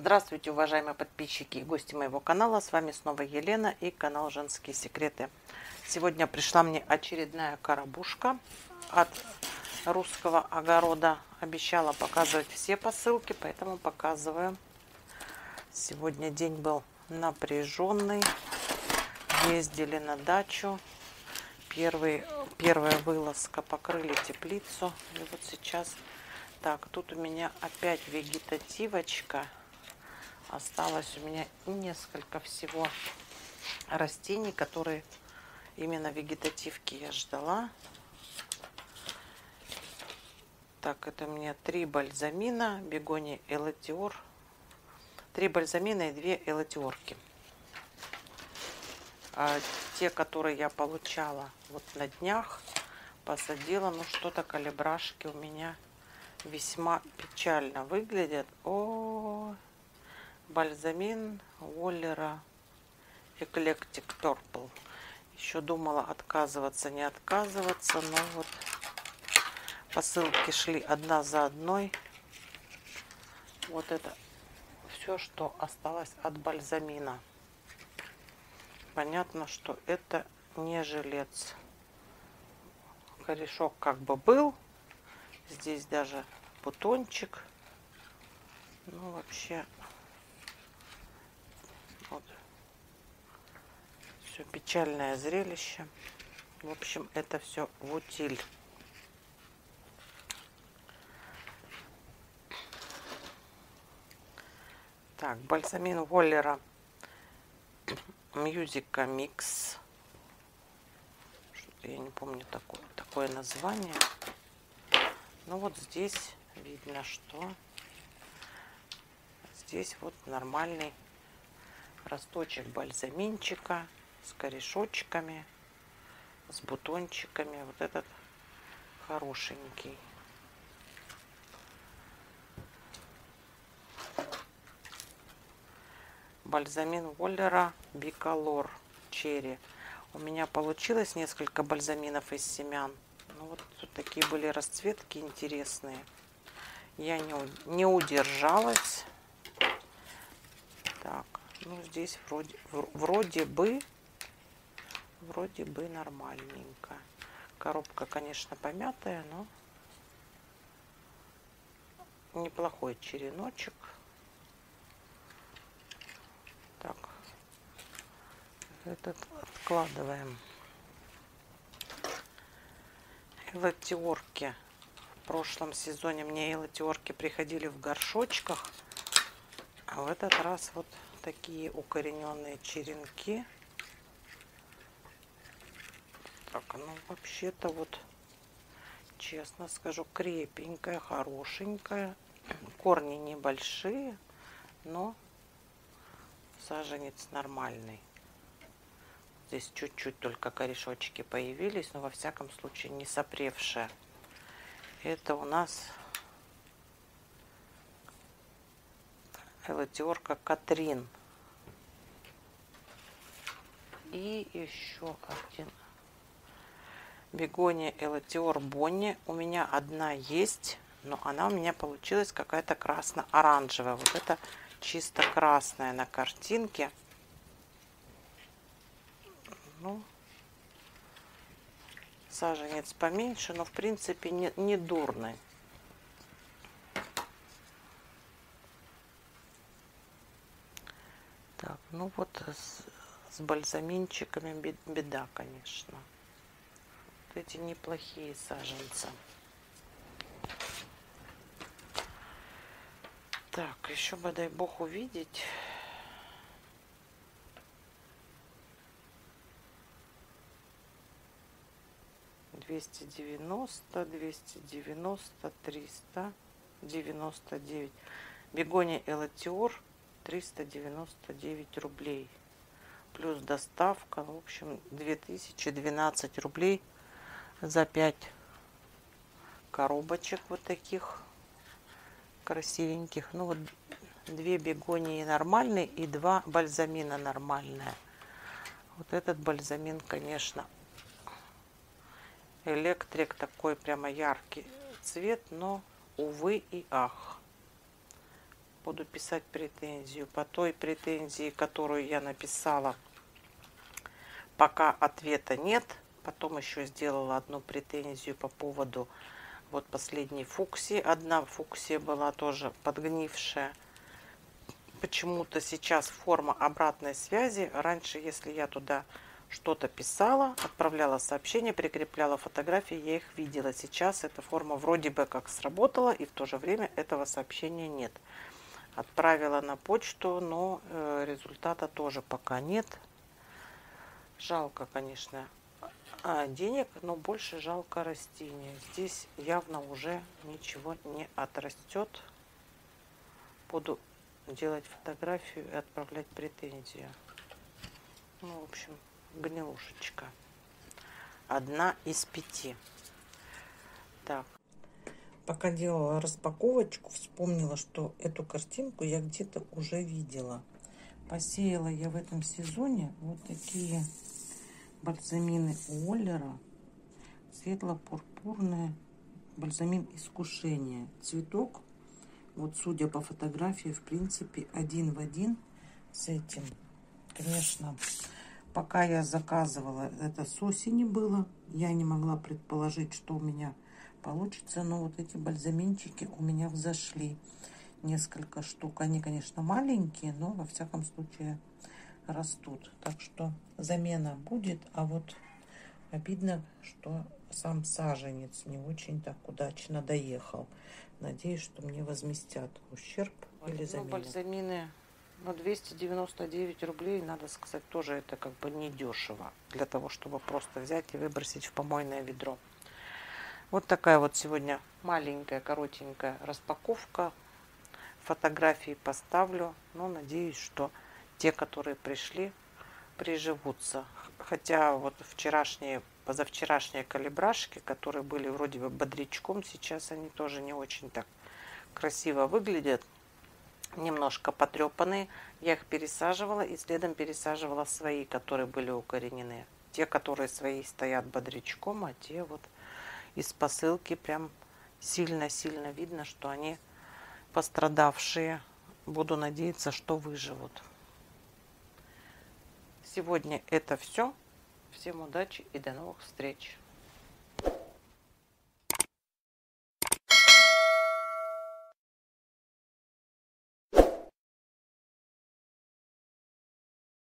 Здравствуйте, уважаемые подписчики и гости моего канала. С вами снова Елена и канал Женские секреты. Сегодня пришла мне очередная коробушка от русского огорода. Обещала показывать все посылки, поэтому показываю. Сегодня день был напряженный. Ездили на дачу. Первый, первая вылазка покрыли теплицу. И вот сейчас... Так, тут у меня опять вегетативочка осталось у меня несколько всего растений, которые именно вегетативки я ждала. Так, это у меня три бальзамина, бегони элатиор. Три бальзамина и две элатиорки. А те, которые я получала вот на днях, посадила, ну что-то калибрашки у меня весьма печально выглядят. О, -о, бальзамин Уоллера Эклектик Торпл. Еще думала отказываться, не отказываться, но вот посылки шли одна за одной. Вот это все, что осталось от бальзамина. Понятно, что это не жилец. Корешок как бы был. Здесь даже бутончик. Ну, вообще вот. Все печальное зрелище. В общем, это все в утиль. Так, бальзамин Воллера Musica Mix. Я не помню такое, такое название. Ну вот здесь видно, что здесь вот нормальный росточек бальзаминчика с корешочками, с бутончиками. Вот этот хорошенький. Бальзамин Воллера Биколор Черри. У меня получилось несколько бальзаминов из семян. Ну, вот такие были расцветки интересные. Я не, не удержалась. Так, ну, здесь вроде, вроде бы, вроде бы нормальненько. Коробка, конечно, помятая, но неплохой череночек. Так, этот откладываем. Элатиорки. В прошлом сезоне мне элатиорки приходили в горшочках. А в этот раз вот такие укорененные черенки. Так, ну вообще-то вот, честно скажу, крепенькая, хорошенькая. Корни небольшие, но саженец нормальный. Здесь чуть-чуть только корешочки появились, но во всяком случае не сопревшая. Это у нас элатиорка Катрин. И еще один бегония элатиор Бонни. У меня одна есть, но она у меня получилась какая-то красно-оранжевая. Вот это чисто красная на картинке. Ну, саженец поменьше, но в принципе не, не дурный. Так, ну вот с, с бальзаминчиками беда, конечно. Эти неплохие саженцы. Так, еще бы, дай бог, увидеть. Двести девяносто, двести девяносто, триста девяносто девять. Бегония Элатиор 399 рублей. Плюс доставка. В общем, 2012 рублей за 5 коробочек вот таких красивеньких. Ну вот две бегонии нормальные и два бальзамина нормальные. Вот этот бальзамин, конечно, электрик такой прямо яркий цвет, но увы и ах. буду писать претензию. По той претензии, которую я написала, пока ответа нет. Потом еще сделала одну претензию по поводу вот последней фуксии. Одна фуксия была тоже подгнившая. Почему-то сейчас форма обратной связи. Раньше, если я туда что-то писала, отправляла сообщения, прикрепляла фотографии, я их видела. Сейчас эта форма вроде бы как сработала, и в то же время этого сообщения нет. Отправила на почту, но э, результата тоже пока нет. Жалко, конечно, а, денег, но больше жалко растения. Здесь явно уже ничего не отрастет. Буду делать фотографию и отправлять претензию. Ну, в общем, гнилушечка. Одна из пяти. Так. Пока делала распаковочку, вспомнила, что эту картинку я где-то уже видела. Посеяла я в этом сезоне вот такие бальзамины Уоллера. Светло-пурпурная бальзамин искушения. Цветок, вот судя по фотографии, в принципе, один в один с этим. Конечно, пока я заказывала, это с осени было, я не могла предположить, что у меня получится. Но вот эти бальзаминчики у меня взошли. Несколько штук. Они, конечно, маленькие, но во всяком случае растут. Так что замена будет. А вот обидно, что сам саженец не очень так удачно доехал. Надеюсь, что мне возместят ущерб или замену. Ну, бальзамины но 299 рублей, надо сказать, тоже это как бы не дешево для того, чтобы просто взять и выбросить в помойное ведро. Вот такая вот сегодня маленькая, коротенькая распаковка. Фотографии поставлю, но надеюсь, что те, которые пришли, приживутся. Хотя вот вчерашние, позавчерашние калибрашки, которые были вроде бы бодрячком, сейчас они тоже не очень так красиво выглядят немножко потрепанные. Я их пересаживала и следом пересаживала свои, которые были укоренены. Те, которые свои стоят бодрячком, а те вот из посылки прям сильно-сильно видно, что они пострадавшие. Буду надеяться, что выживут. Сегодня это все. Всем удачи и до новых встреч.